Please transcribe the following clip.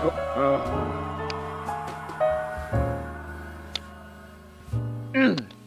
Oh. Mm.